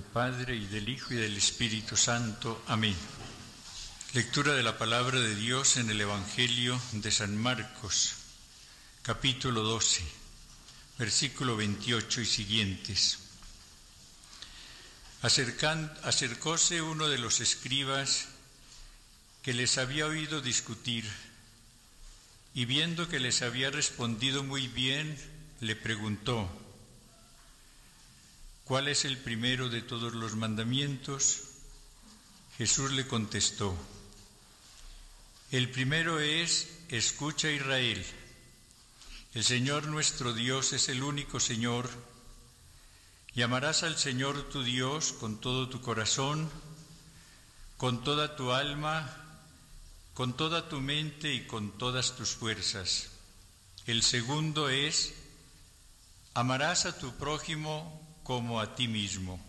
del Padre y del Hijo y del Espíritu Santo. Amén. Lectura de la palabra de Dios en el Evangelio de San Marcos, capítulo 12, versículo 28 y siguientes. Acercan, acercóse uno de los escribas que les había oído discutir y viendo que les había respondido muy bien, le preguntó, ¿cuál es el primero de todos los mandamientos? Jesús le contestó, el primero es, escucha Israel, el Señor nuestro Dios es el único Señor, y amarás al Señor tu Dios con todo tu corazón, con toda tu alma, con toda tu mente y con todas tus fuerzas. El segundo es, amarás a tu prójimo como a ti mismo.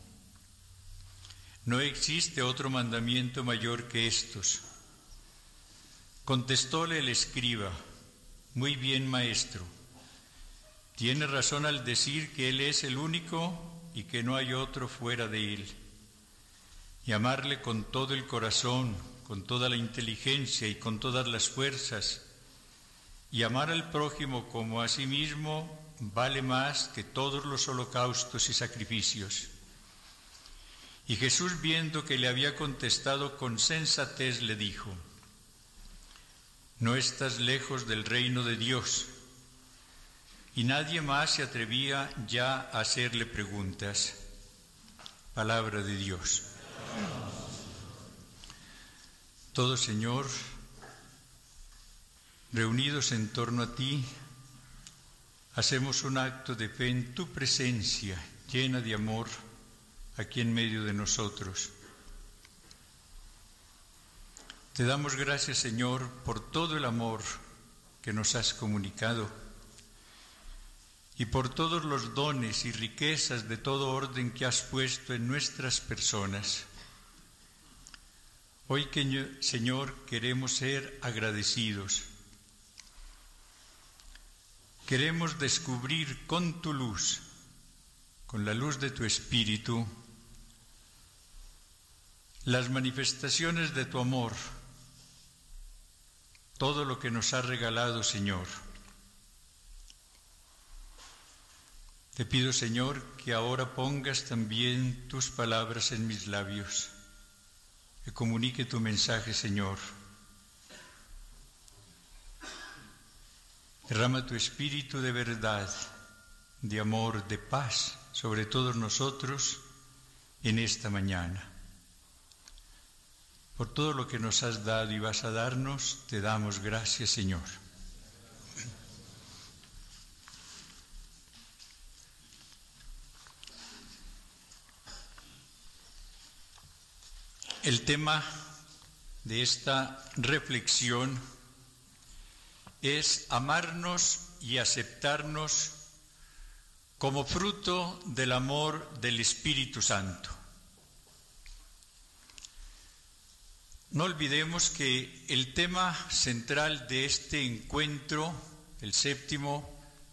No existe otro mandamiento mayor que estos. Contestóle el escriba, muy bien maestro, tiene razón al decir que Él es el único y que no hay otro fuera de Él. Y amarle con todo el corazón, con toda la inteligencia y con todas las fuerzas, y amar al prójimo como a sí mismo vale más que todos los holocaustos y sacrificios. Y Jesús, viendo que le había contestado con sensatez, le dijo, no estás lejos del reino de Dios. Y nadie más se atrevía ya a hacerle preguntas. Palabra de Dios. Todo Señor, reunidos en torno a ti, hacemos un acto de fe en tu presencia llena de amor aquí en medio de nosotros. Te damos gracias, Señor, por todo el amor que nos has comunicado y por todos los dones y riquezas de todo orden que has puesto en nuestras personas. Hoy, Señor, queremos ser agradecidos queremos descubrir con tu luz, con la luz de tu espíritu, las manifestaciones de tu amor, todo lo que nos ha regalado, Señor. Te pido, Señor, que ahora pongas también tus palabras en mis labios, que comunique tu mensaje, Señor Derrama tu espíritu de verdad, de amor, de paz sobre todos nosotros en esta mañana. Por todo lo que nos has dado y vas a darnos, te damos gracias, Señor. El tema de esta reflexión es amarnos y aceptarnos como fruto del amor del Espíritu Santo. No olvidemos que el tema central de este encuentro, el séptimo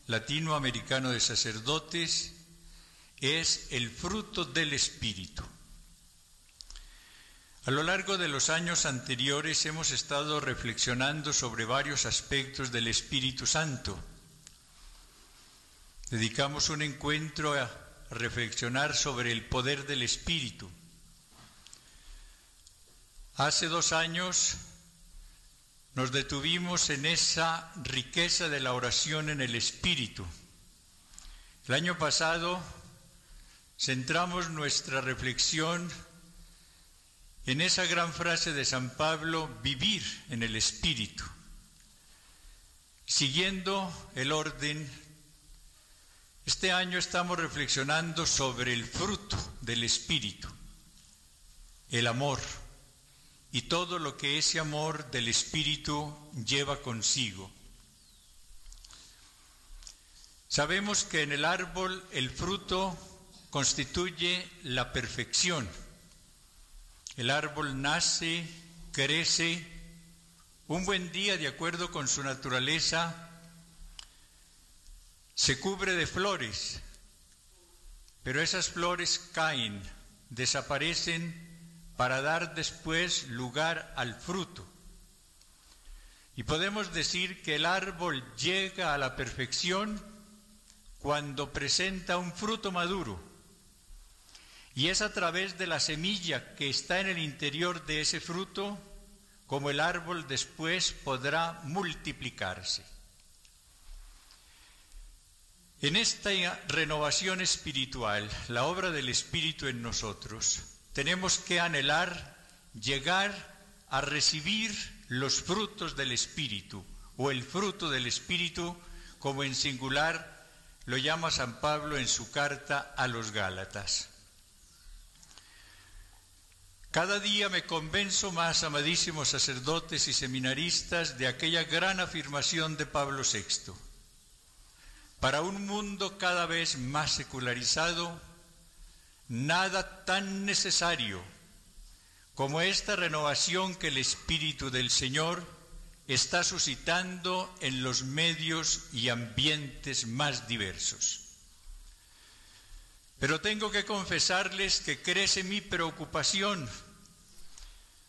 latinoamericano de sacerdotes, es el fruto del Espíritu. A lo largo de los años anteriores hemos estado reflexionando sobre varios aspectos del Espíritu Santo. Dedicamos un encuentro a reflexionar sobre el poder del Espíritu. Hace dos años nos detuvimos en esa riqueza de la oración en el Espíritu. El año pasado centramos nuestra reflexión en esa gran frase de San Pablo, vivir en el Espíritu. Siguiendo el orden, este año estamos reflexionando sobre el fruto del Espíritu, el amor y todo lo que ese amor del Espíritu lleva consigo. Sabemos que en el árbol el fruto constituye la perfección el árbol nace, crece, un buen día, de acuerdo con su naturaleza, se cubre de flores, pero esas flores caen desaparecen para dar después lugar al fruto. Y podemos decir que el árbol llega a la perfección cuando presenta un fruto maduro. Y es a través de la semilla que está en el interior de ese fruto como el árbol después podrá multiplicarse. En esta renovación espiritual, la obra del Espíritu en nosotros, tenemos que anhelar llegar a recibir los frutos del Espíritu o el fruto del Espíritu, como en singular lo llama San Pablo en su carta a los Gálatas. Cada día me convenzo más, amadísimos sacerdotes y seminaristas, de aquella gran afirmación de Pablo VI. Para un mundo cada vez más secularizado, nada tan necesario como esta renovación que el Espíritu del Señor está suscitando en los medios y ambientes más diversos. Pero tengo que confesarles que crece mi preocupación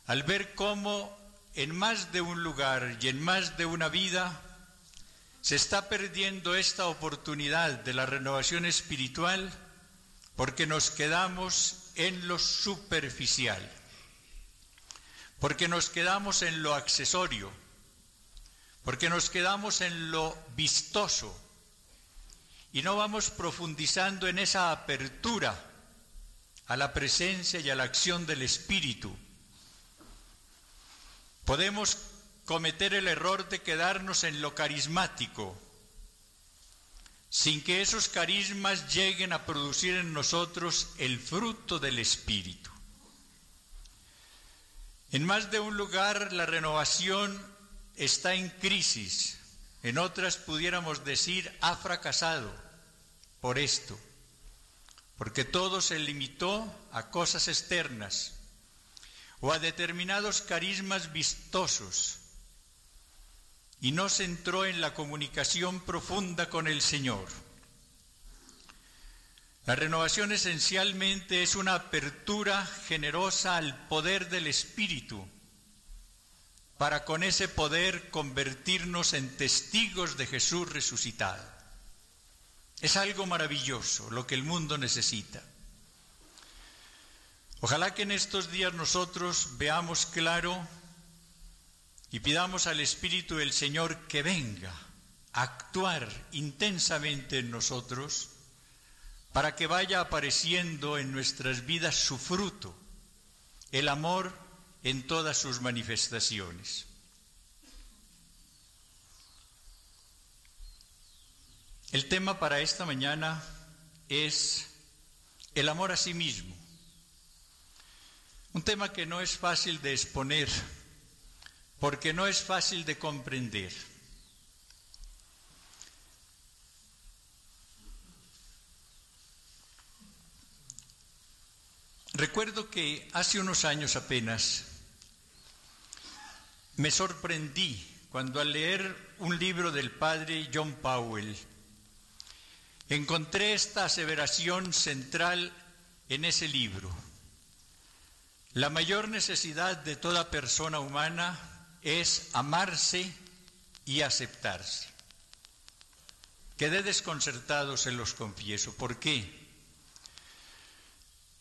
al ver cómo en más de un lugar y en más de una vida se está perdiendo esta oportunidad de la renovación espiritual porque nos quedamos en lo superficial, porque nos quedamos en lo accesorio, porque nos quedamos en lo vistoso y no vamos profundizando en esa apertura a la presencia y a la acción del Espíritu. Podemos cometer el error de quedarnos en lo carismático, sin que esos carismas lleguen a producir en nosotros el fruto del Espíritu. En más de un lugar la renovación está en crisis, en otras pudiéramos decir ha fracasado por esto, porque todo se limitó a cosas externas o a determinados carismas vistosos y no se entró en la comunicación profunda con el Señor. La renovación esencialmente es una apertura generosa al poder del Espíritu, para con ese poder convertirnos en testigos de Jesús resucitado. Es algo maravilloso lo que el mundo necesita. Ojalá que en estos días nosotros veamos claro y pidamos al Espíritu del Señor que venga a actuar intensamente en nosotros para que vaya apareciendo en nuestras vidas su fruto, el amor en todas sus manifestaciones. El tema para esta mañana es el amor a sí mismo. Un tema que no es fácil de exponer porque no es fácil de comprender. Recuerdo que hace unos años apenas me sorprendí cuando al leer un libro del padre John Powell encontré esta aseveración central en ese libro. La mayor necesidad de toda persona humana es amarse y aceptarse. Quedé desconcertado, se los confieso. ¿Por qué?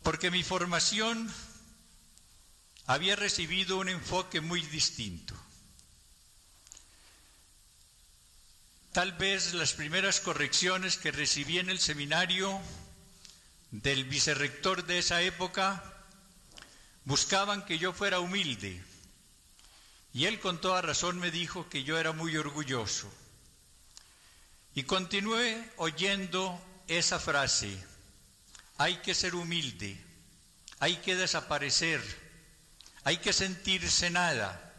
Porque mi formación había recibido un enfoque muy distinto. Tal vez las primeras correcciones que recibí en el seminario del vicerrector de esa época buscaban que yo fuera humilde, y él con toda razón me dijo que yo era muy orgulloso. Y continué oyendo esa frase, hay que ser humilde, hay que desaparecer, hay que sentirse nada.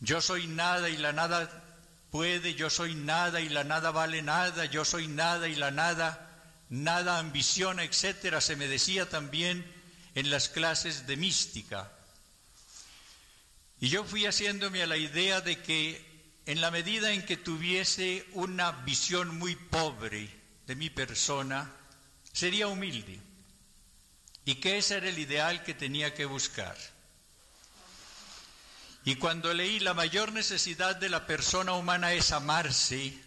Yo soy nada y la nada puede, yo soy nada y la nada vale nada, yo soy nada y la nada, nada ambiciona, etcétera, se me decía también en las clases de mística. Y yo fui haciéndome a la idea de que en la medida en que tuviese una visión muy pobre de mi persona, sería humilde. Y que ese era el ideal que tenía que buscar. Y cuando leí la mayor necesidad de la persona humana es amarse,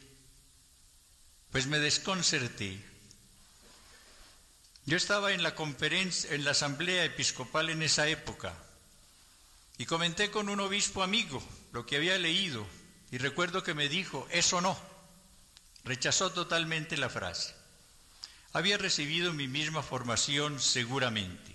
pues me desconcerté. Yo estaba en la conferencia, en la asamblea episcopal en esa época, y comenté con un obispo amigo lo que había leído, y recuerdo que me dijo, eso no, rechazó totalmente la frase. Había recibido mi misma formación seguramente.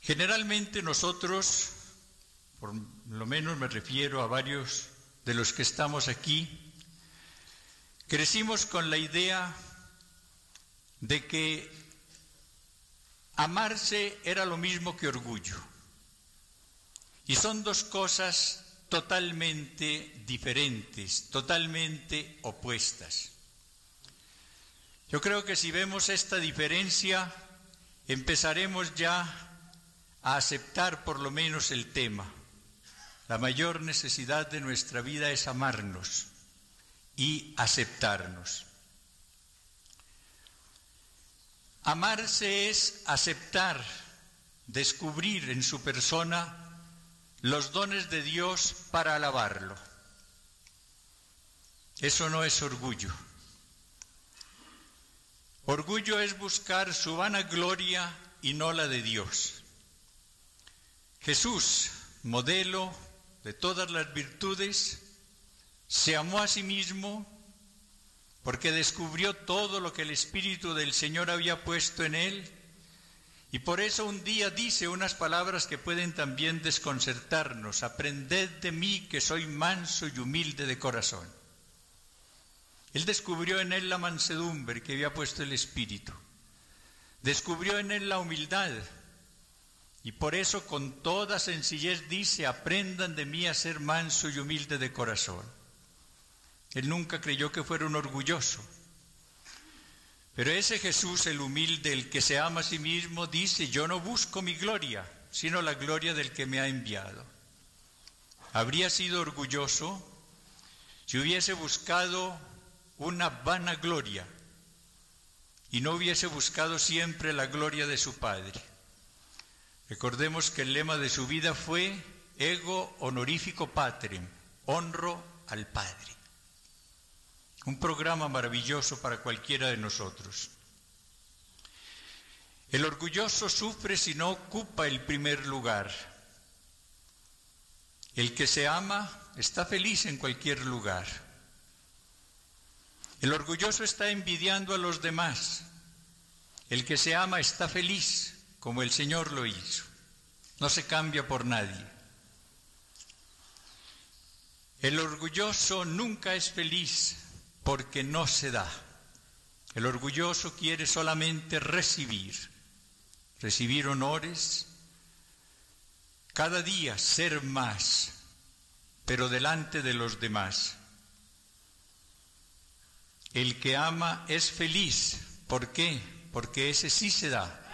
Generalmente nosotros, por lo menos me refiero a varios de los que estamos aquí, crecimos con la idea de que amarse era lo mismo que orgullo. Y son dos cosas totalmente diferentes, totalmente opuestas. Yo creo que si vemos esta diferencia, empezaremos ya a aceptar por lo menos el tema. La mayor necesidad de nuestra vida es amarnos y aceptarnos. Amarse es aceptar, descubrir en su persona los dones de Dios para alabarlo. Eso no es orgullo. Orgullo es buscar su vana gloria y no la de Dios. Jesús, modelo de todas las virtudes, se amó a sí mismo porque descubrió todo lo que el Espíritu del Señor había puesto en él y por eso un día dice unas palabras que pueden también desconcertarnos. Aprended de mí que soy manso y humilde de corazón. Él descubrió en él la mansedumbre que había puesto el Espíritu. Descubrió en él la humildad y por eso con toda sencillez dice, aprendan de mí a ser manso y humilde de corazón. Él nunca creyó que fuera un orgulloso. Pero ese Jesús, el humilde, el que se ama a sí mismo, dice, yo no busco mi gloria, sino la gloria del que me ha enviado. Habría sido orgulloso si hubiese buscado una vana gloria y no hubiese buscado siempre la gloria de su Padre. Recordemos que el lema de su vida fue ego honorifico patrem, honro al Padre. Un programa maravilloso para cualquiera de nosotros. El orgulloso sufre si no ocupa el primer lugar. El que se ama está feliz en cualquier lugar. El orgulloso está envidiando a los demás. El que se ama está feliz como el Señor lo hizo. No se cambia por nadie. El orgulloso nunca es feliz porque no se da. El orgulloso quiere solamente recibir, recibir honores, cada día ser más, pero delante de los demás. El que ama es feliz. ¿Por qué? Porque ese sí se da.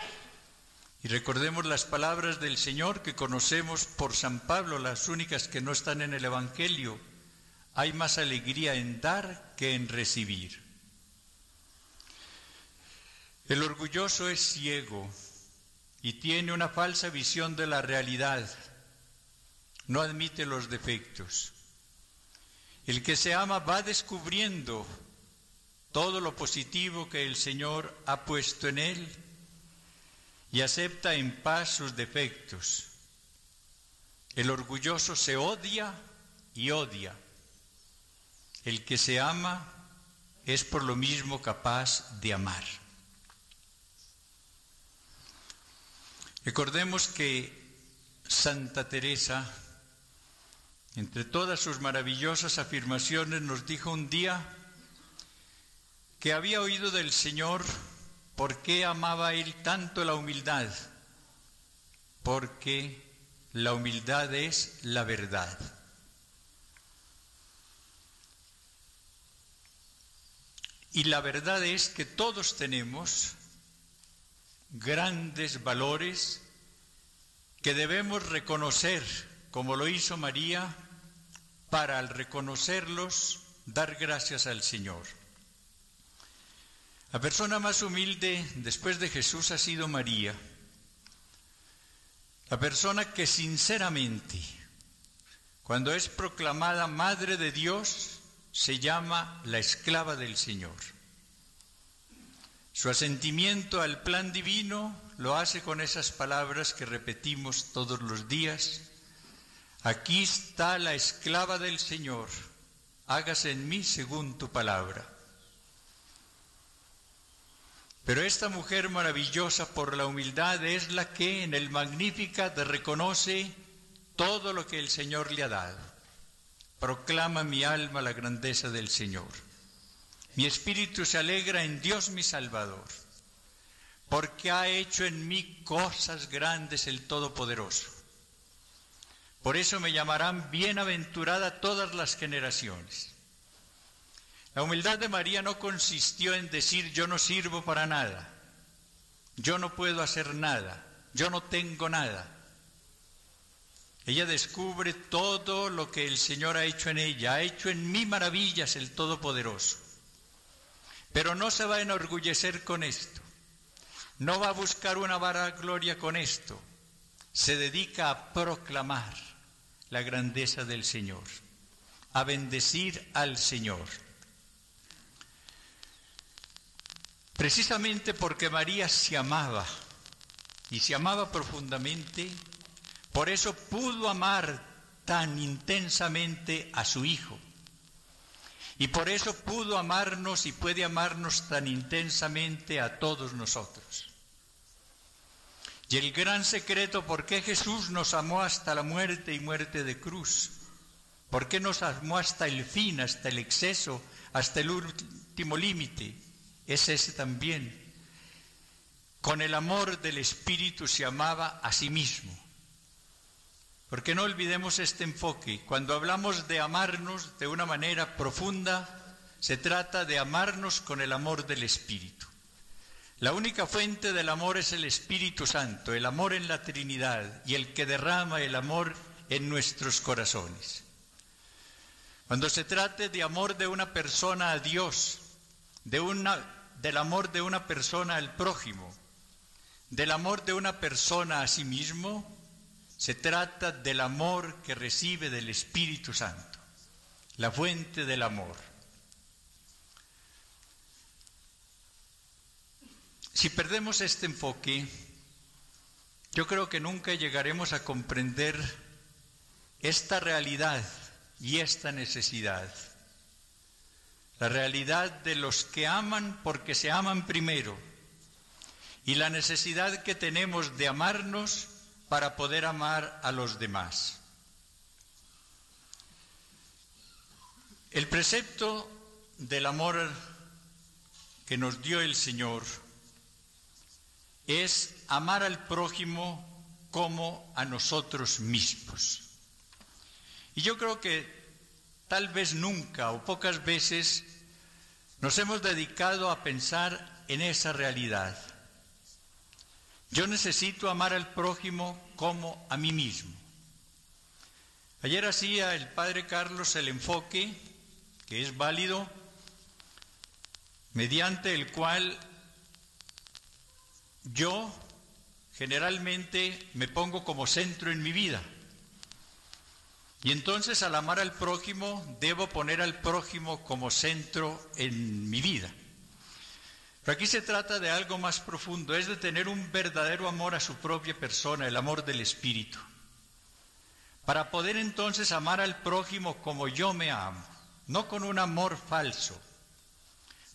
Y recordemos las palabras del Señor que conocemos por San Pablo, las únicas que no están en el Evangelio. Hay más alegría en dar que en recibir. El orgulloso es ciego y tiene una falsa visión de la realidad. No admite los defectos. El que se ama va descubriendo todo lo positivo que el Señor ha puesto en él y acepta en paz sus defectos. El orgulloso se odia y odia. El que se ama es por lo mismo capaz de amar. Recordemos que Santa Teresa, entre todas sus maravillosas afirmaciones, nos dijo un día que había oído del Señor ¿Por qué amaba él tanto la humildad? Porque la humildad es la verdad. Y la verdad es que todos tenemos grandes valores que debemos reconocer, como lo hizo María, para al reconocerlos dar gracias al Señor. La persona más humilde después de Jesús ha sido María. La persona que sinceramente, cuando es proclamada Madre de Dios, se llama la esclava del Señor. Su asentimiento al plan divino lo hace con esas palabras que repetimos todos los días. Aquí está la esclava del Señor, hágase en mí según tu palabra. Pero esta mujer maravillosa por la humildad es la que en el Magnificat reconoce todo lo que el Señor le ha dado. Proclama mi alma la grandeza del Señor. Mi espíritu se alegra en Dios mi Salvador, porque ha hecho en mí cosas grandes el Todopoderoso. Por eso me llamarán bienaventurada todas las generaciones. La humildad de María no consistió en decir yo no sirvo para nada, yo no puedo hacer nada, yo no tengo nada. Ella descubre todo lo que el Señor ha hecho en ella, ha hecho en mí maravillas el Todopoderoso. Pero no se va a enorgullecer con esto, no va a buscar una vara gloria con esto, se dedica a proclamar la grandeza del Señor, a bendecir al Señor. Precisamente porque María se amaba y se amaba profundamente, por eso pudo amar tan intensamente a su Hijo. Y por eso pudo amarnos y puede amarnos tan intensamente a todos nosotros. Y el gran secreto por qué Jesús nos amó hasta la muerte y muerte de cruz, por qué nos amó hasta el fin, hasta el exceso, hasta el último límite, es ese también. Con el amor del Espíritu se amaba a sí mismo. Porque no olvidemos este enfoque. Cuando hablamos de amarnos de una manera profunda, se trata de amarnos con el amor del Espíritu. La única fuente del amor es el Espíritu Santo, el amor en la Trinidad y el que derrama el amor en nuestros corazones. Cuando se trate de amor de una persona a Dios, del amor de una persona al prójimo, del amor de una persona a sí mismo, se trata del amor que recibe del Espíritu Santo, la fuente del amor. Si perdemos este enfoque, yo creo que nunca llegaremos a comprender esta realidad y esta necesidad la realidad de los que aman porque se aman primero y la necesidad que tenemos de amarnos para poder amar a los demás. El precepto del amor que nos dio el Señor es amar al prójimo como a nosotros mismos. Y yo creo que tal vez nunca o pocas veces nos hemos dedicado a pensar en esa realidad. Yo necesito amar al prójimo como a mí mismo. Ayer hacía el padre Carlos el enfoque, que es válido, mediante el cual yo generalmente me pongo como centro en mi vida. Y entonces al amar al prójimo, debo poner al prójimo como centro en mi vida. Pero aquí se trata de algo más profundo, es de tener un verdadero amor a su propia persona, el amor del Espíritu. Para poder entonces amar al prójimo como yo me amo, no con un amor falso,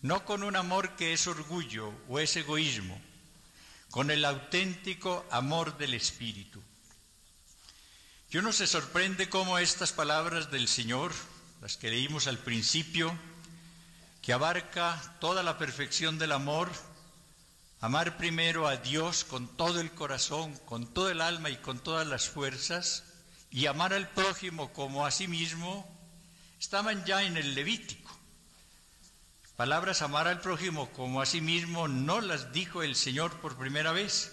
no con un amor que es orgullo o es egoísmo, con el auténtico amor del Espíritu. Y uno se sorprende cómo estas palabras del Señor, las que leímos al principio, que abarca toda la perfección del amor, amar primero a Dios con todo el corazón, con todo el alma y con todas las fuerzas, y amar al prójimo como a sí mismo, estaban ya en el Levítico. Palabras amar al prójimo como a sí mismo no las dijo el Señor por primera vez.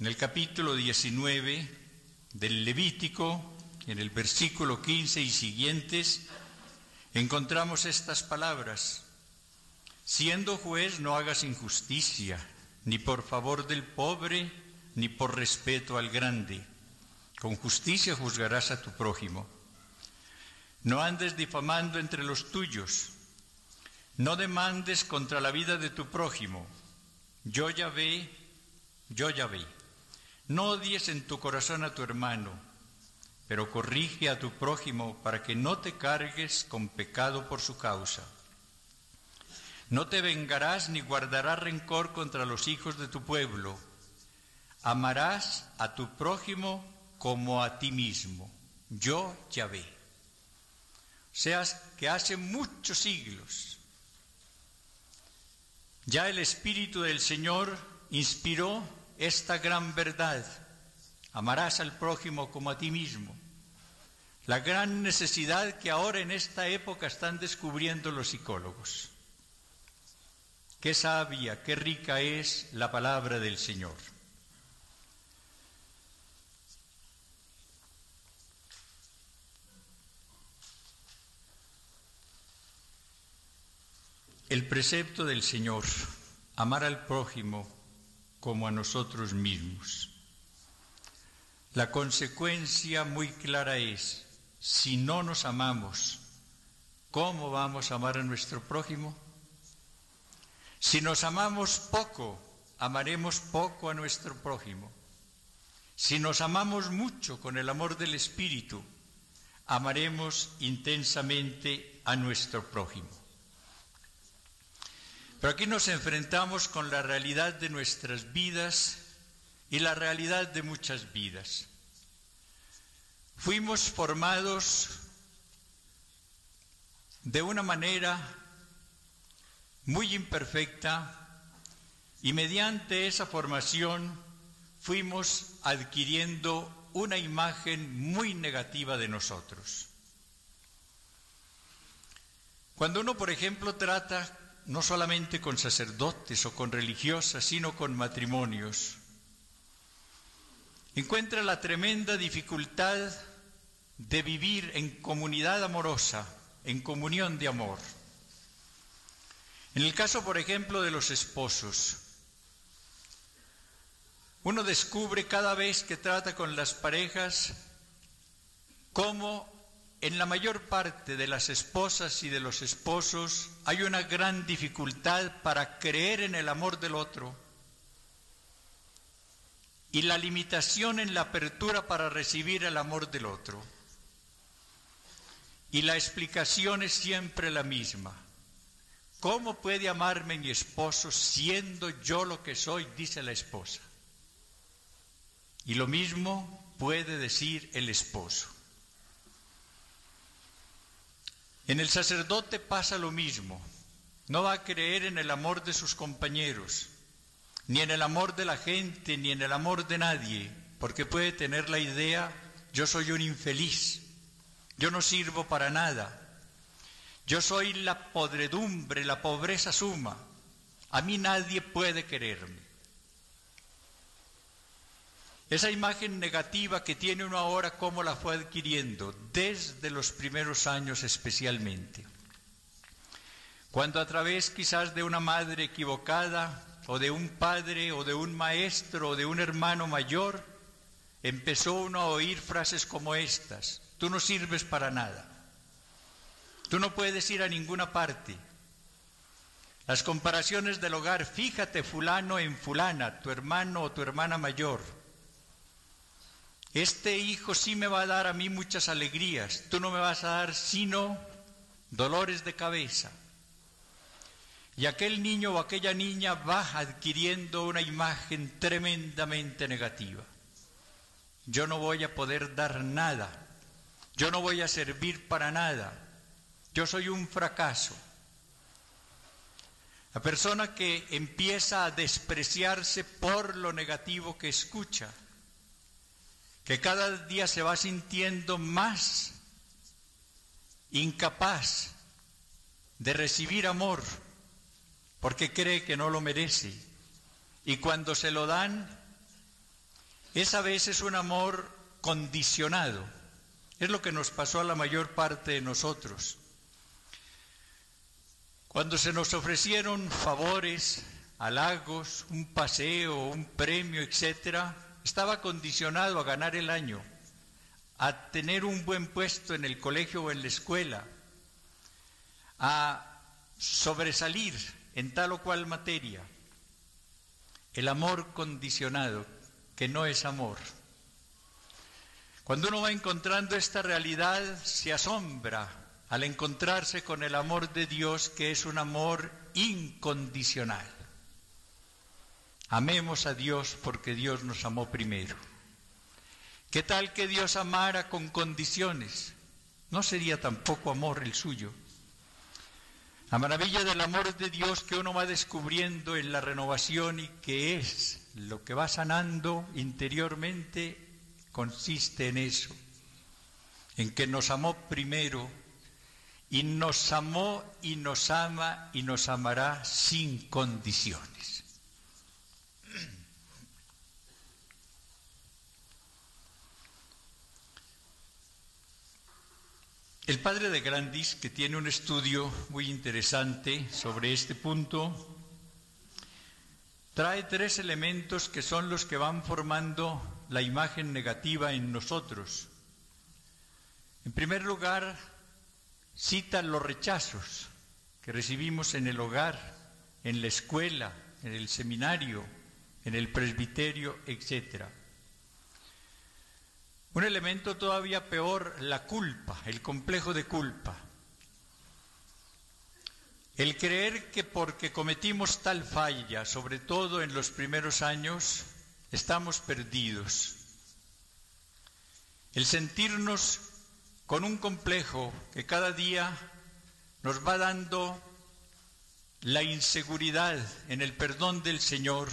En el capítulo 19 del Levítico, en el versículo 15 y siguientes, encontramos estas palabras. Siendo juez no hagas injusticia, ni por favor del pobre, ni por respeto al grande. Con justicia juzgarás a tu prójimo. No andes difamando entre los tuyos. No demandes contra la vida de tu prójimo. Yo ya ve, yo ya ve. No odies en tu corazón a tu hermano, pero corrige a tu prójimo para que no te cargues con pecado por su causa. No te vengarás ni guardarás rencor contra los hijos de tu pueblo. Amarás a tu prójimo como a ti mismo. Yo ya ve. O sea, que hace muchos siglos ya el Espíritu del Señor inspiró esta gran verdad. Amarás al prójimo como a ti mismo. La gran necesidad que ahora en esta época están descubriendo los psicólogos. Qué sabia, qué rica es la palabra del Señor. El precepto del Señor, amar al prójimo como a nosotros mismos. La consecuencia muy clara es, si no nos amamos, ¿cómo vamos a amar a nuestro prójimo? Si nos amamos poco, amaremos poco a nuestro prójimo. Si nos amamos mucho con el amor del Espíritu, amaremos intensamente a nuestro prójimo. Pero aquí nos enfrentamos con la realidad de nuestras vidas y la realidad de muchas vidas. Fuimos formados de una manera muy imperfecta y mediante esa formación fuimos adquiriendo una imagen muy negativa de nosotros. Cuando uno, por ejemplo, trata no solamente con sacerdotes o con religiosas, sino con matrimonios. Encuentra la tremenda dificultad de vivir en comunidad amorosa, en comunión de amor. En el caso, por ejemplo, de los esposos, uno descubre cada vez que trata con las parejas cómo en la mayor parte de las esposas y de los esposos hay una gran dificultad para creer en el amor del otro y la limitación en la apertura para recibir el amor del otro. Y la explicación es siempre la misma. ¿Cómo puede amarme mi esposo siendo yo lo que soy? dice la esposa. Y lo mismo puede decir el esposo. En el sacerdote pasa lo mismo. No va a creer en el amor de sus compañeros, ni en el amor de la gente, ni en el amor de nadie, porque puede tener la idea, yo soy un infeliz, yo no sirvo para nada, yo soy la podredumbre, la pobreza suma, a mí nadie puede quererme. Esa imagen negativa que tiene uno ahora, ¿cómo la fue adquiriendo? Desde los primeros años especialmente. Cuando a través quizás de una madre equivocada, o de un padre, o de un maestro, o de un hermano mayor, empezó uno a oír frases como estas. Tú no sirves para nada. Tú no puedes ir a ninguna parte. Las comparaciones del hogar, fíjate fulano en fulana, tu hermano o tu hermana mayor. Este hijo sí me va a dar a mí muchas alegrías, tú no me vas a dar sino dolores de cabeza. Y aquel niño o aquella niña va adquiriendo una imagen tremendamente negativa. Yo no voy a poder dar nada, yo no voy a servir para nada, yo soy un fracaso. La persona que empieza a despreciarse por lo negativo que escucha, que cada día se va sintiendo más incapaz de recibir amor porque cree que no lo merece. Y cuando se lo dan, es a veces un amor condicionado. Es lo que nos pasó a la mayor parte de nosotros. Cuando se nos ofrecieron favores, halagos, un paseo, un premio, etcétera, estaba condicionado a ganar el año, a tener un buen puesto en el colegio o en la escuela, a sobresalir en tal o cual materia. El amor condicionado, que no es amor. Cuando uno va encontrando esta realidad, se asombra al encontrarse con el amor de Dios, que es un amor incondicional. Amemos a Dios porque Dios nos amó primero. ¿Qué tal que Dios amara con condiciones? No sería tampoco amor el suyo. La maravilla del amor de Dios que uno va descubriendo en la renovación y que es lo que va sanando interiormente consiste en eso, en que nos amó primero y nos amó y nos ama y nos amará sin condiciones. El padre de Grandis, que tiene un estudio muy interesante sobre este punto, trae tres elementos que son los que van formando la imagen negativa en nosotros. En primer lugar, cita los rechazos que recibimos en el hogar, en la escuela, en el seminario, en el presbiterio, etc. Un elemento todavía peor, la culpa, el complejo de culpa. El creer que porque cometimos tal falla, sobre todo en los primeros años, estamos perdidos. El sentirnos con un complejo que cada día nos va dando la inseguridad en el perdón del Señor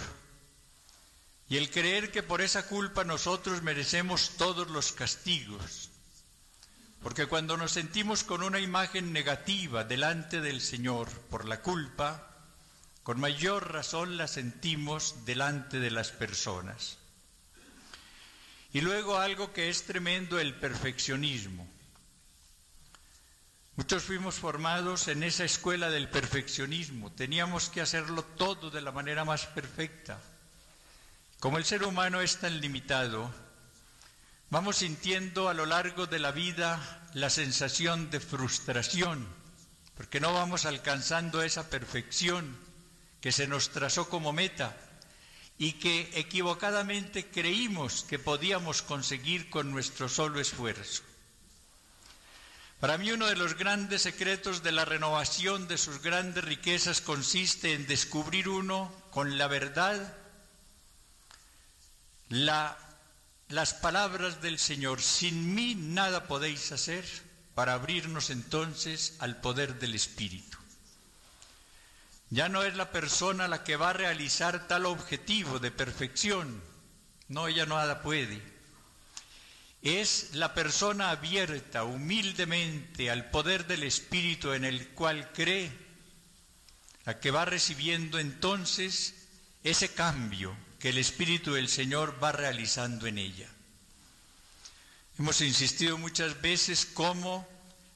y el creer que por esa culpa nosotros merecemos todos los castigos. Porque cuando nos sentimos con una imagen negativa delante del Señor por la culpa, con mayor razón la sentimos delante de las personas. Y luego algo que es tremendo, el perfeccionismo. Muchos fuimos formados en esa escuela del perfeccionismo, teníamos que hacerlo todo de la manera más perfecta. Como el ser humano es tan limitado, vamos sintiendo a lo largo de la vida la sensación de frustración, porque no vamos alcanzando esa perfección que se nos trazó como meta y que equivocadamente creímos que podíamos conseguir con nuestro solo esfuerzo. Para mí uno de los grandes secretos de la renovación de sus grandes riquezas consiste en descubrir uno con la verdad las palabras del Señor, sin mí nada podéis hacer, para abrirnos entonces al poder del Espíritu. Ya no es la persona la que va a realizar tal objetivo de perfección, no, ella nada puede. Es la persona abierta humildemente al poder del Espíritu en el cual cree, la que va recibiendo entonces ese cambio que el Espíritu del Señor va realizando en ella. Hemos insistido muchas veces cómo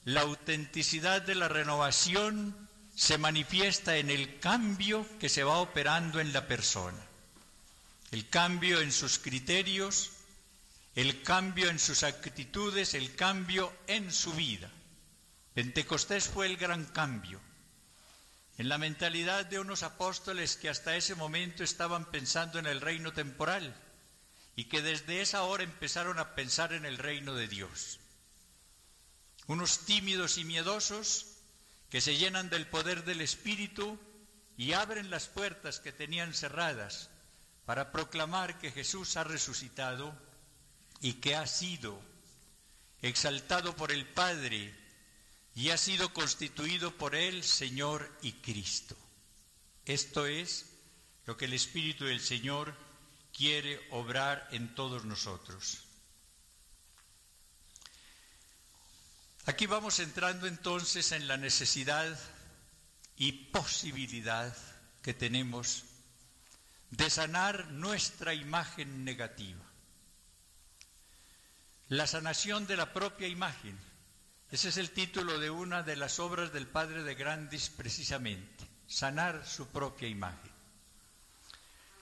la autenticidad de la renovación se manifiesta en el cambio que se va operando en la persona. El cambio en sus criterios, el cambio en sus actitudes, el cambio en su vida. Pentecostés fue el gran cambio en la mentalidad de unos apóstoles que hasta ese momento estaban pensando en el reino temporal y que desde esa hora empezaron a pensar en el reino de Dios. Unos tímidos y miedosos que se llenan del poder del Espíritu y abren las puertas que tenían cerradas para proclamar que Jesús ha resucitado y que ha sido exaltado por el Padre y ha sido constituido por Él Señor y Cristo. Esto es lo que el Espíritu del Señor quiere obrar en todos nosotros. Aquí vamos entrando entonces en la necesidad y posibilidad que tenemos de sanar nuestra imagen negativa. La sanación de la propia imagen Ese es el título de una de las obras del padre de Grandis precisamente, sanar su propia imagen.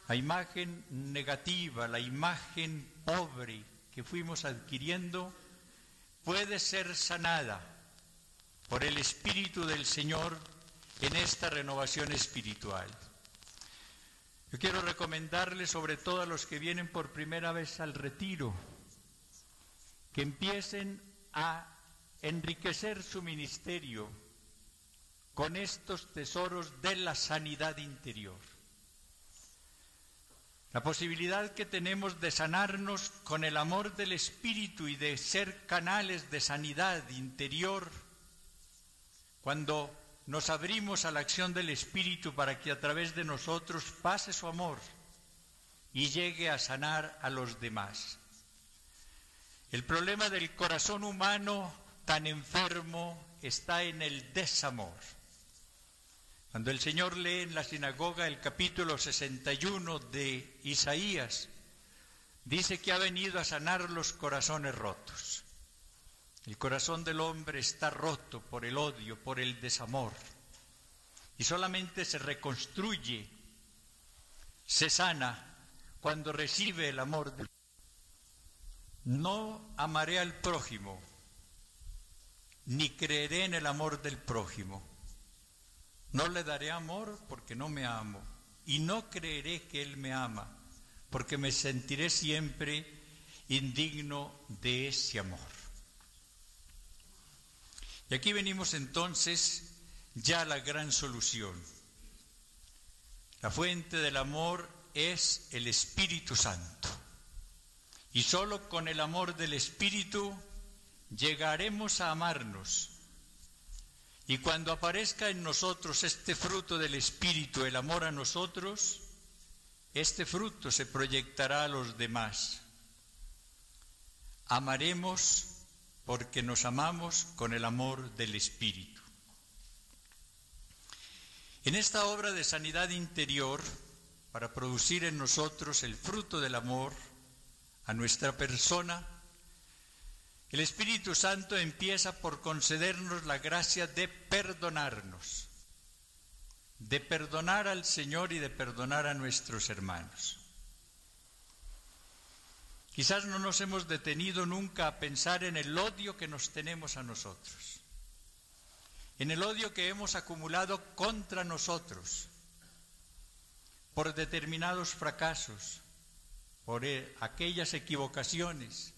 La imagen negativa, la imagen pobre que fuimos adquiriendo, puede ser sanada por el Espíritu del Señor en esta renovación espiritual. Yo quiero recomendarles, sobre todo a los que vienen por primera vez al retiro, que empiecen a enriquecer su ministerio con estos tesoros de la sanidad interior. La posibilidad que tenemos de sanarnos con el amor del Espíritu y de ser canales de sanidad interior, cuando nos abrimos a la acción del Espíritu para que a través de nosotros pase su amor y llegue a sanar a los demás. El problema del corazón humano tan enfermo está en el desamor. Cuando el Señor lee en la sinagoga el capítulo 61 de Isaías, dice que ha venido a sanar los corazones rotos. El corazón del hombre está roto por el odio, por el desamor. Y solamente se reconstruye, se sana cuando recibe el amor del No amaré al prójimo, ni creeré en el amor del prójimo. No le daré amor porque no me amo, y no creeré que Él me ama, porque me sentiré siempre indigno de ese amor. Y aquí venimos entonces ya a la gran solución. La fuente del amor es el Espíritu Santo. Y solo con el amor del Espíritu llegaremos a amarnos. Y cuando aparezca en nosotros este fruto del Espíritu, el amor a nosotros, este fruto se proyectará a los demás. Amaremos porque nos amamos con el amor del Espíritu. En esta obra de sanidad interior, para producir en nosotros el fruto del amor a nuestra persona, el Espíritu Santo empieza por concedernos la gracia de perdonarnos, de perdonar al Señor y de perdonar a nuestros hermanos. Quizás no nos hemos detenido nunca a pensar en el odio que nos tenemos a nosotros, en el odio que hemos acumulado contra nosotros por determinados fracasos, por eh, aquellas equivocaciones,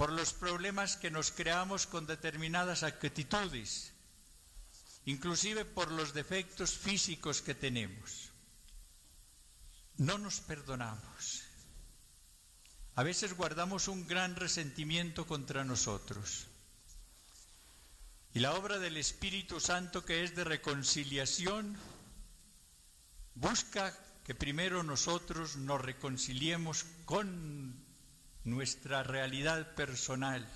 por los problemas que nos creamos con determinadas actitudes, inclusive por los defectos físicos que tenemos. No nos perdonamos. A veces guardamos un gran resentimiento contra nosotros. Y la obra del Espíritu Santo que es de reconciliación busca que primero nosotros nos reconciliemos con nuestra realidad personal,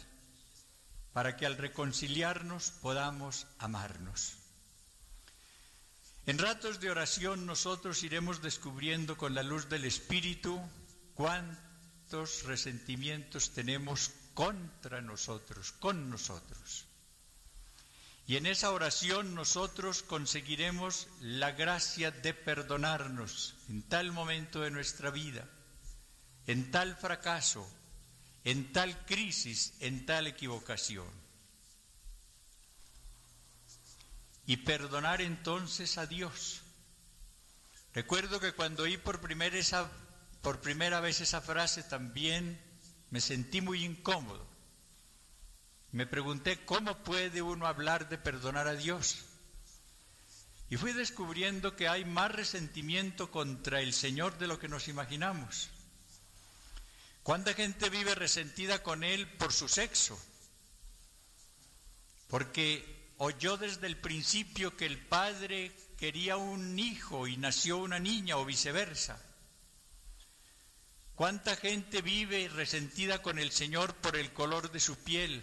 para que al reconciliarnos podamos amarnos. En ratos de oración nosotros iremos descubriendo con la luz del Espíritu cuántos resentimientos tenemos contra nosotros, con nosotros. Y en esa oración nosotros conseguiremos la gracia de perdonarnos en tal momento de nuestra vida en tal fracaso, en tal crisis, en tal equivocación. Y perdonar entonces a Dios. Recuerdo que cuando oí por primera, esa, por primera vez esa frase también me sentí muy incómodo. Me pregunté, ¿cómo puede uno hablar de perdonar a Dios? Y fui descubriendo que hay más resentimiento contra el Señor de lo que nos imaginamos. ¿Cuánta gente vive resentida con él por su sexo? Porque oyó desde el principio que el padre quería un hijo y nació una niña o viceversa. ¿Cuánta gente vive resentida con el Señor por el color de su piel,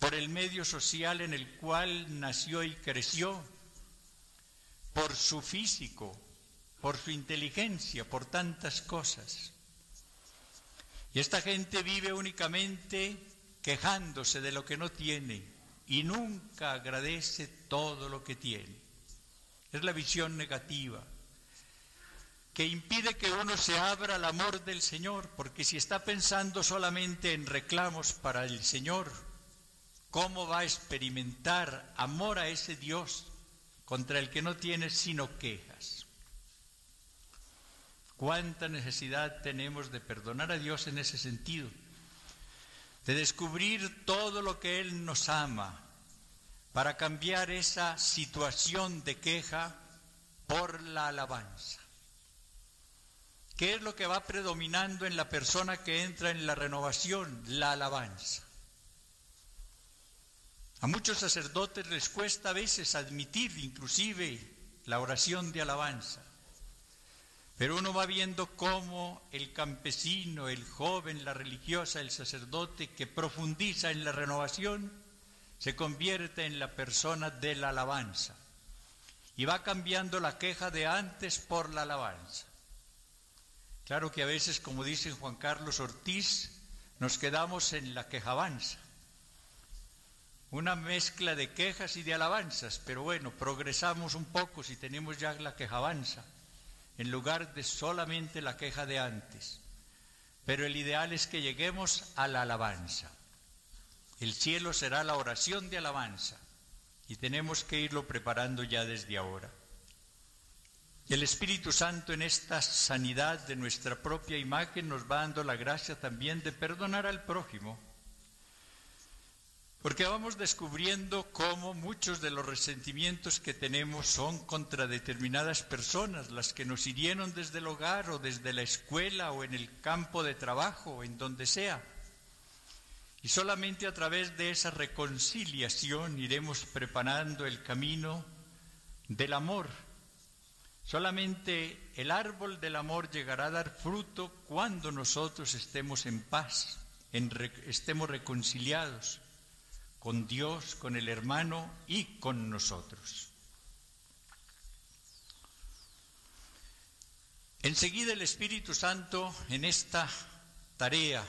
por el medio social en el cual nació y creció, por su físico, por su inteligencia, por tantas cosas? Y esta gente vive únicamente quejándose de lo que no tiene y nunca agradece todo lo que tiene. Es la visión negativa que impide que uno se abra al amor del Señor, porque si está pensando solamente en reclamos para el Señor, ¿cómo va a experimentar amor a ese Dios contra el que no tiene sino quejas? ¿Cuánta necesidad tenemos de perdonar a Dios en ese sentido? De descubrir todo lo que Él nos ama para cambiar esa situación de queja por la alabanza. ¿Qué es lo que va predominando en la persona que entra en la renovación? La alabanza. A muchos sacerdotes les cuesta a veces admitir inclusive la oración de alabanza. Pero uno va viendo cómo el campesino, el joven, la religiosa, el sacerdote que profundiza en la renovación, se convierte en la persona de la alabanza. Y va cambiando la queja de antes por la alabanza. Claro que a veces, como dice Juan Carlos Ortiz, nos quedamos en la quejabanza. Una mezcla de quejas y de alabanzas, pero bueno, progresamos un poco si tenemos ya la quejabanza, en lugar de solamente la queja de antes. Pero el ideal es que lleguemos a la alabanza. El cielo será la oración de alabanza y tenemos que irlo preparando ya desde ahora. El Espíritu Santo en esta sanidad de nuestra propia imagen nos va dando la gracia también de perdonar al prójimo. Porque vamos descubriendo cómo muchos de los resentimientos que tenemos son contra determinadas personas, las que nos hirieron desde el hogar o desde la escuela o en el campo de trabajo, en donde sea. Y solamente a través de esa reconciliación iremos preparando el camino del amor Solamente el árbol del amor llegará a dar fruto cuando nosotros estemos en paz, estemos reconciliados con Dios, con el hermano y con nosotros. Enseguida el Espíritu Santo en esta tarea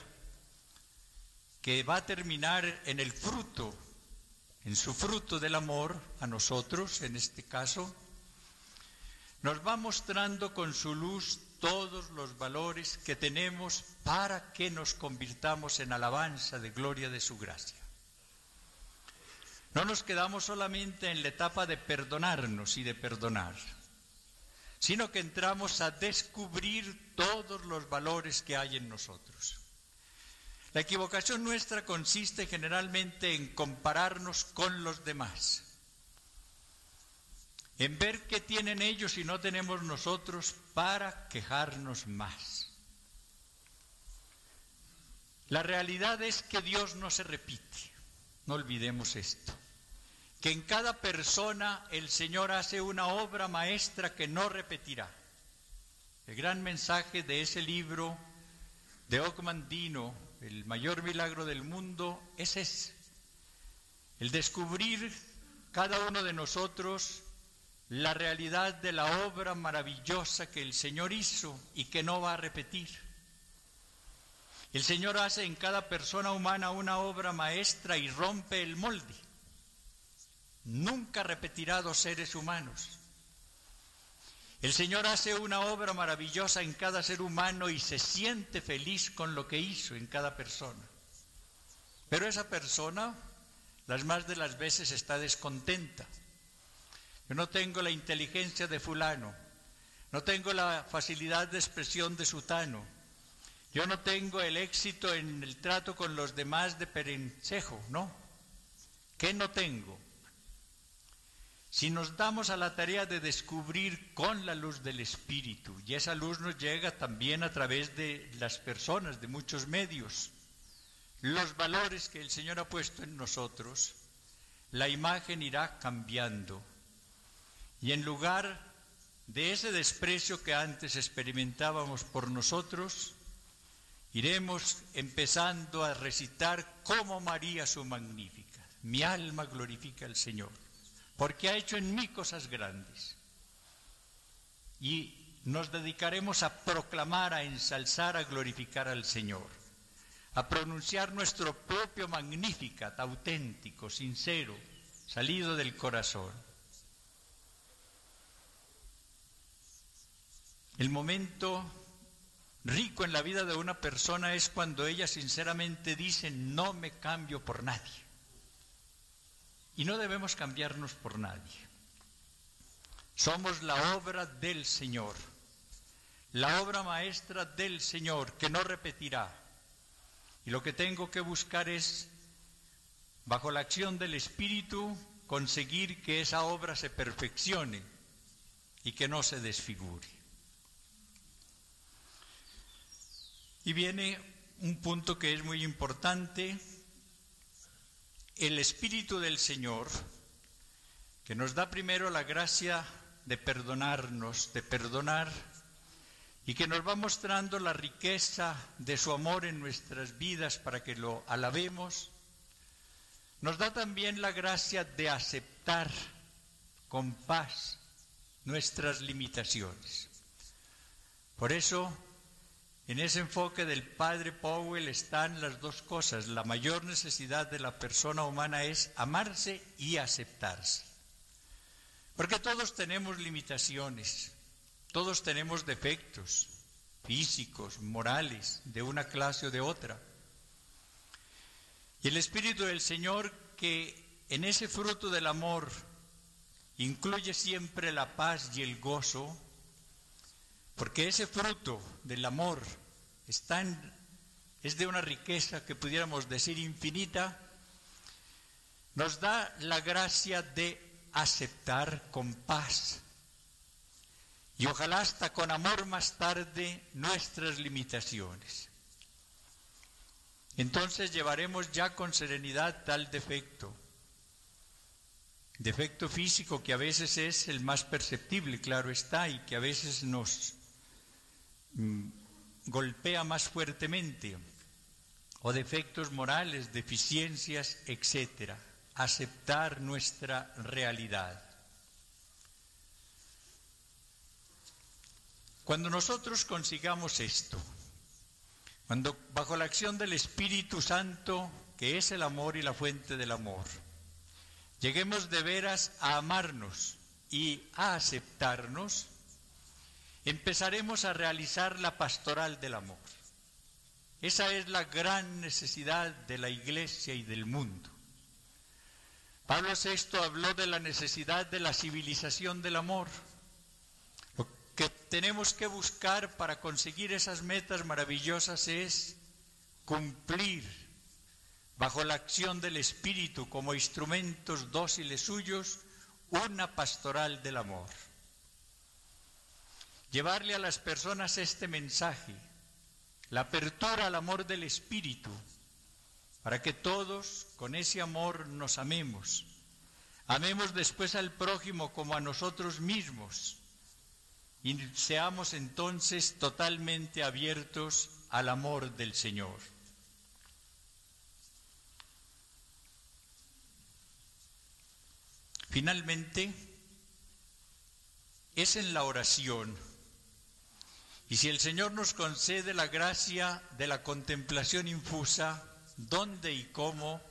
que va a terminar en el fruto, en su fruto del amor a nosotros, en este caso, nos va mostrando con su luz todos los valores que tenemos para que nos convirtamos en alabanza de gloria de su gracia. No nos quedamos solamente en la etapa de perdonarnos y de perdonar, sino que entramos a descubrir todos los valores que hay en nosotros. La equivocación nuestra consiste generalmente en compararnos con los demás en ver qué tienen ellos y no tenemos nosotros para quejarnos más. La realidad es que Dios no se repite, no olvidemos esto, que en cada persona el Señor hace una obra maestra que no repetirá. El gran mensaje de ese libro de Ocmandino, el mayor milagro del mundo, es ese, el descubrir cada uno de nosotros la realidad de la obra maravillosa que el Señor hizo y que no va a repetir. El Señor hace en cada persona humana una obra maestra y rompe el molde. Nunca repetirá dos seres humanos. El Señor hace una obra maravillosa en cada ser humano y se siente feliz con lo que hizo en cada persona. Pero esa persona, las más de las veces, está descontenta yo no tengo la inteligencia de fulano, no tengo la facilidad de expresión de sutano, yo no tengo el éxito en el trato con los demás de perencejo, ¿no? ¿Qué no tengo? Si nos damos a la tarea de descubrir con la luz del Espíritu, y esa luz nos llega también a través de las personas, de muchos medios, los valores que el Señor ha puesto en nosotros, la imagen irá cambiando y en lugar de ese desprecio que antes experimentábamos por nosotros, iremos empezando a recitar como María su magnífica. Mi alma glorifica al Señor, porque ha hecho en mí cosas grandes. Y nos dedicaremos a proclamar, a ensalzar, a glorificar al Señor, a pronunciar nuestro propio Magnificat, auténtico, sincero, salido del corazón. El momento rico en la vida de una persona es cuando ella sinceramente dice, no me cambio por nadie. Y no debemos cambiarnos por nadie. Somos la obra del Señor, la obra maestra del Señor que no repetirá. Y lo que tengo que buscar es, bajo la acción del Espíritu, conseguir que esa obra se perfeccione y que no se desfigure. Y viene un punto que es muy importante, el Espíritu del Señor, que nos da primero la gracia de perdonarnos, de perdonar, y que nos va mostrando la riqueza de su amor en nuestras vidas para que lo alabemos, nos da también la gracia de aceptar con paz nuestras limitaciones. Por eso, en ese enfoque del padre Powell están las dos cosas. La mayor necesidad de la persona humana es amarse y aceptarse. Porque todos tenemos limitaciones, todos tenemos defectos físicos, morales, de una clase o de otra. Y el Espíritu del Señor que en ese fruto del amor incluye siempre la paz y el gozo, porque ese fruto del amor es de una riqueza que pudiéramos decir infinita, nos da la gracia de aceptar con paz y ojalá hasta con amor más tarde nuestras limitaciones. Entonces llevaremos ya con serenidad tal defecto, defecto físico que a veces es el más perceptible, claro está, y que a veces nos golpea más fuertemente, o defectos morales, deficiencias, etcétera aceptar nuestra realidad. Cuando nosotros consigamos esto, cuando bajo la acción del Espíritu Santo, que es el amor y la fuente del amor, lleguemos de veras a amarnos y a aceptarnos, empezaremos a realizar la pastoral del amor. Esa es la gran necesidad de la iglesia y del mundo. Pablo VI habló de la necesidad de la civilización del amor. Lo que tenemos que buscar para conseguir esas metas maravillosas es cumplir bajo la acción del Espíritu como instrumentos dóciles suyos una pastoral del amor. Llevarle a las personas este mensaje, la apertura al amor del Espíritu, para que todos con ese amor nos amemos. Amemos después al prójimo como a nosotros mismos y seamos entonces totalmente abiertos al amor del Señor. Finalmente, es en la oración. Y si el Señor nos concede la gracia de la contemplación infusa, dónde y cómo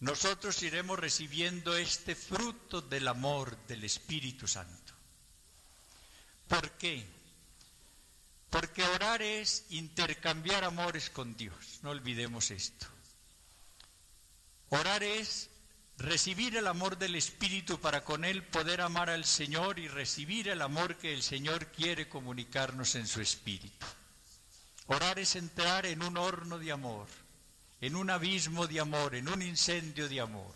nosotros iremos recibiendo este fruto del amor del Espíritu Santo. ¿Por qué? Porque orar es intercambiar amores con Dios, no olvidemos esto. Orar es recibir el amor del Espíritu para con Él poder amar al Señor y recibir el amor que el Señor quiere comunicarnos en su Espíritu. Orar es entrar en un horno de amor en un abismo de amor, en un incendio de amor.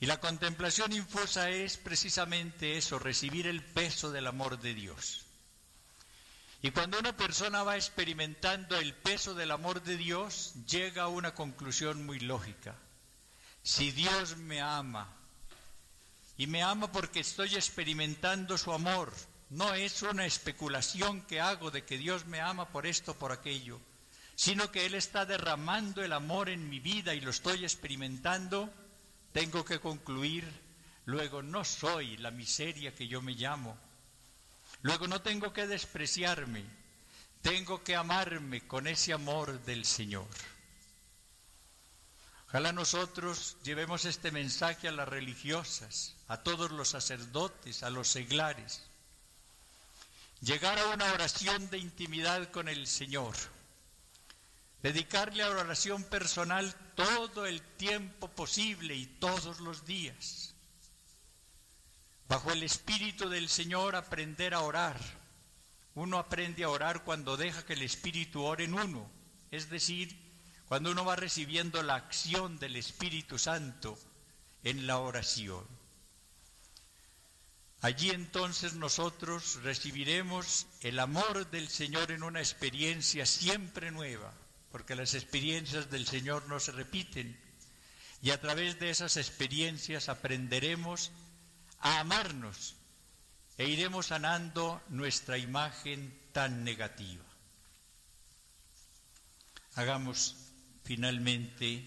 Y la contemplación infusa es precisamente eso, recibir el peso del amor de Dios. Y cuando una persona va experimentando el peso del amor de Dios, llega a una conclusión muy lógica. Si Dios me ama, y me ama porque estoy experimentando su amor, no es una especulación que hago de que Dios me ama por esto, por aquello, sino que Él está derramando el amor en mi vida y lo estoy experimentando, tengo que concluir, luego no soy la miseria que yo me llamo, luego no tengo que despreciarme, Tengo que amarme con ese amor del Señor. Ojalá nosotros llevemos este mensaje a las religiosas, a todos los sacerdotes, a los seglares. Llegar a una oración de intimidad con el Señor. Dedicarle a la oración personal todo el tiempo posible y todos los días. Bajo el Espíritu del Señor aprender a orar. Uno aprende a orar cuando deja que el Espíritu ore en uno, es decir, cuando uno va recibiendo la acción del Espíritu Santo en la oración. Allí entonces nosotros recibiremos el amor del Señor en una experiencia siempre nueva, porque las experiencias del Señor no se repiten, y a través de esas experiencias aprenderemos a amarnos e iremos sanando nuestra imagen tan negativa. Hagamos finalmente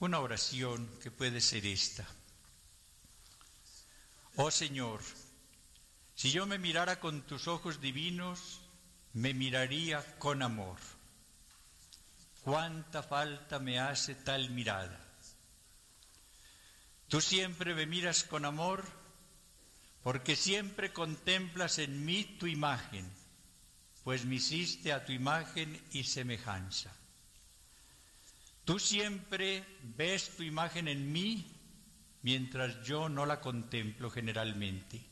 una oración que puede ser esta. Oh Señor, si yo me mirara con tus ojos divinos, me miraría con amor. Cuánta falta me hace tal mirada. Tú siempre me miras con amor porque siempre contemplas en mí tu imagen, pues me hiciste a tu imagen y semejanza. Tú siempre ves tu imagen en mí mientras yo no la contemplo generalmente.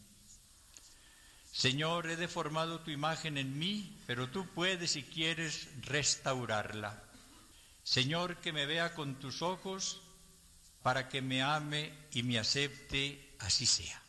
Señor, he deformado tu imagen en mí, pero tú puedes si quieres restaurarla. Señor, que me vea con tus ojos para que me ame y me acepte, así sea.